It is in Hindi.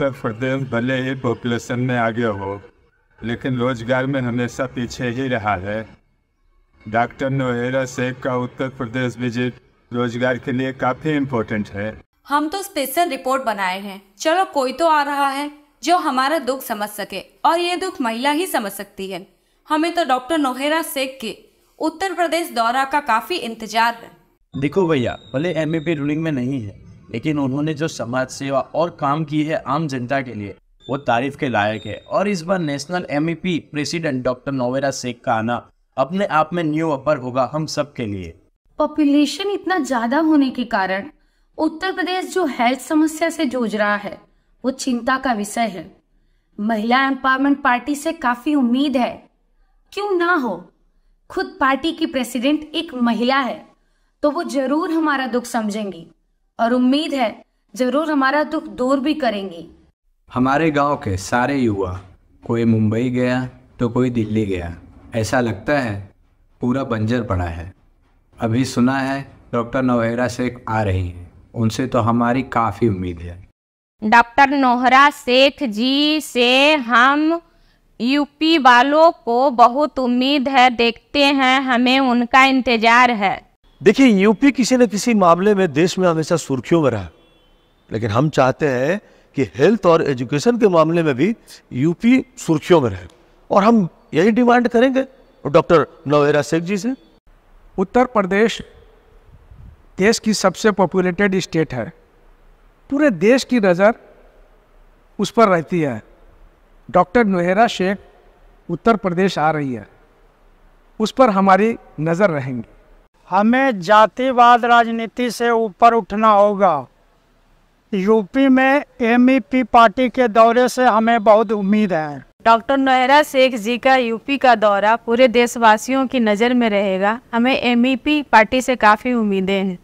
उत्तर प्रदेश भले ही पॉपुलेशन में आगे हो लेकिन रोज़गार में हमेशा पीछे ही रहा है। डॉक्टर नोहेरा शेख का उत्तर प्रदेश विज़िट रोज़गार के लिए काफ़ी इम्पोर्टेंट है। हम तो स्पेशल रिपोर्ट बनाए हैं। चलो कोई तो आ रहा है जो हमारा दुख समझ सके और ये दुख महिला ही समझ सकती है। हमें तो डॉक्टर नोहेरा शेख के उत्तर प्रदेश दौरा का काफ़ी इंतज़ार है। देखो भैया भले एम रूलिंग में नहीं है लेकिन उन्होंने जो समाज सेवा और काम की है आम जनता के लिए, वो तारीफ़ के लायक है। और इस बार national M president doctor Novera Sheikh का आना अपने आप में न्यू अपर होगा हम सब के लिए। पॉपुलेशन इतना ज़्यादा होने के कारण उत्तर प्रदेश जो हेल्थ समस्या से जूझ रहा है, वो चिंता का विषय है। महिला एम्पावरमेंट पार्टी से काफ़ी उम्मीद है। क्यों ना हो? खुद पार्टी की प्रेसिडेंट एक महिला है तो वो ज़रूर हमारा दुख समझेंगी। और उम्मीद है ज़रूर हमारा दुख दूर भी करेंगी। हमारे गाँव के सारे युवा कोई मुंबई गया तो कोई दिल्ली गया। ऐसा लगता है पूरा बंजर पड़ा है। अभी सुना है डॉक्टर नवेरा शेख आ रही है। उनसे तो हमारी काफ़ी उम्मीद है। डॉक्टर नोहरा शेख जी से हम यूपी वालों को बहुत उम्मीद है देखते हैं हमें उनका इंतज़ार है। देखिए, यूपी किसी न किसी मामले में देश में हमेशा सुर्खियों में रहा। लेकिन हम चाहते हैं कि हेल्थ और एजुकेशन के मामले में भी यूपी सुर्खियों में रहे। और हम यही डिमांड करेंगे डॉक्टर नवेरा शेख जी से। उत्तर प्रदेश देश की सबसे पॉपुलेटेड स्टेट है। पूरे देश की नज़र उस पर रहती है। डॉक्टर नोहेरा शेख उत्तर प्रदेश आ रही है। उस पर हमारी नज़र रहेंगी। हमें जातिवाद राजनीति से ऊपर उठना होगा। यूपी में एमईपी पार्टी के दौरे से हमें बहुत उम्मीद है। डॉक्टर नोहरा शेख जी का यूपी का दौरा पूरे देशवासियों की नज़र में रहेगा। हमें एमईपी पार्टी से काफ़ी उम्मीदें हैं।